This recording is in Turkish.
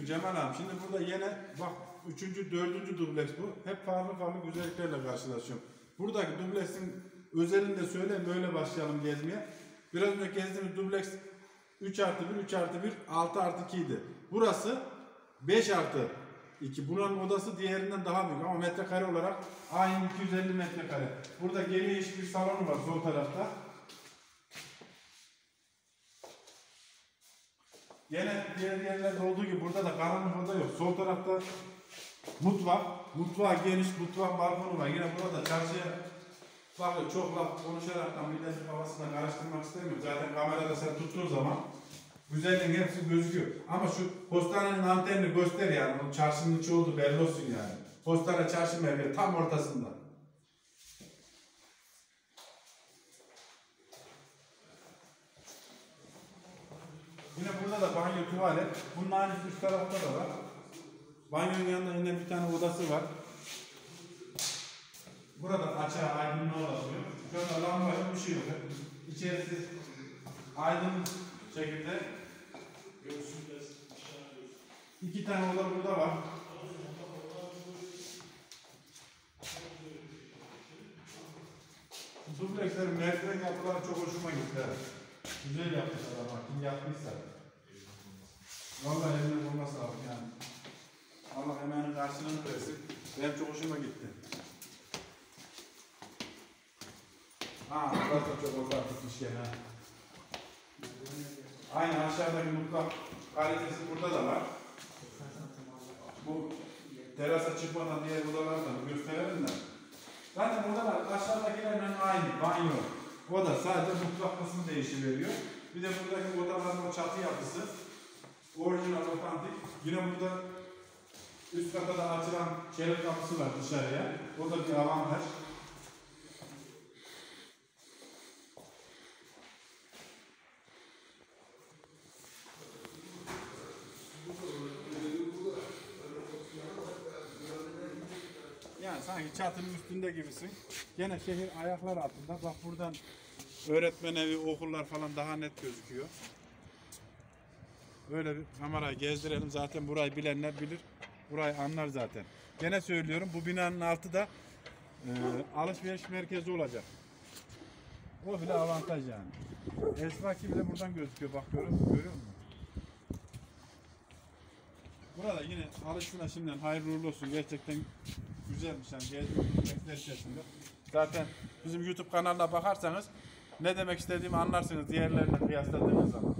düşün Cemal abi. Şimdi burada yine bak üçüncü, dördüncü dubleks bu. Hep farklı farklı güzelliklerle karşılaşıyorum. Buradaki dubleksin özelini de söyleyeyim böyle başlayalım gezmeye. Biraz önce gezdiğimiz dubleks 3 artı 1, 3 artı 1, 6 artı 2 idi. Burası 5 artı 2. Buranın odası diğerinden daha büyük ama metrekare olarak aynı 250 metrekare. Burada geniş bir salonu var sol tarafta. Gene diğer yerlerde olduğu gibi burada da karanlık oda yok. Sol tarafta mutfak. Mutfağı geniş, mutfak balkonu var. Yine burada çarşıya bakıyor çok laf konuşarak da milletin kafasına karıştırmak istemiyorum. Zaten kamerada sen tuttuğun zaman güzelliğin hepsi gözüküyor. Ama şu postanenin antenini göster yani. O çarşının içi oldu belli olsun yani. Postane çarşı merkezi tam ortasında. Yine burada da banyo tuvalet. Bunun aynısı üst tarafta da var. Banyonun yanında yine bir tane odası var. Burada açığa aydınlığa ulaşıyor. Şurada lamba bir şey yok. İçerisi aydın şekilde. İki tane oda burada var. Dublekslerin merdiven yapıları çok hoşuma gitti. Güzel yapmışlar ama kim yaptıysa. Vallahi eline olmaz lazım yani. Allah emeğinin karşılığını versin. Benim çok hoşuma gitti. Ha, burası da çok hoşuma gitmiş gene. Aynı aşağıdaki mutfak kalitesi burada da var. Bu terasa çıkmadan diğer odalardan gösterelim de. Zaten odalar aşağıdakilerle aynı banyo. O da sadece mutfak kısmı değişiveriyor. Bir de buradaki odaların o çatı otantik. Yine burada üst kata açılan çelik kapısı var dışarıya. O da bir avantaj. Yani sanki çatının üstünde gibisin. Gene şehir ayaklar altında. Bak buradan öğretmen evi, okullar falan daha net gözüküyor. Böyle bir kamerayı gezdirelim. Zaten burayı bilenler bilir. Burayı anlar zaten. Gene söylüyorum bu binanın altı da e, alışveriş merkezi olacak. O bile avantaj yani. Esnafki bile buradan gözüküyor. Bak görüyor musun? Görüyor musun? Burada yine alışveriş şimdiden hayırlı uğurlu olsun. Gerçekten güzelmiş yani içerisinde. Zaten bizim YouTube kanalına bakarsanız ne demek istediğimi anlarsınız diğerlerine kıyasladığınız zaman.